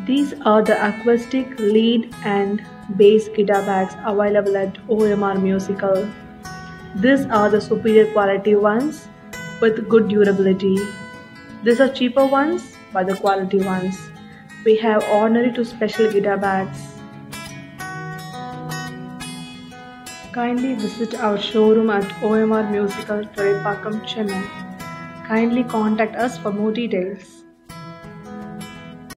These are the acoustic, lead and bass guitar bags available at OMR Musical. These are the superior quality ones with good durability. These are cheaper ones but the quality ones. We have ordinary to special guitar bags. Kindly visit our showroom at OMR Musical, Thuraipakkam, Chennai. Kindly contact us for more details.